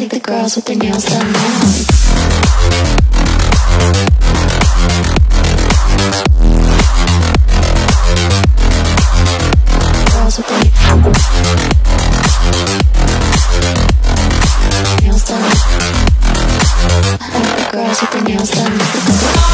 like the girls with their nails done now. Girls with their nails done. I the girls with their nails done.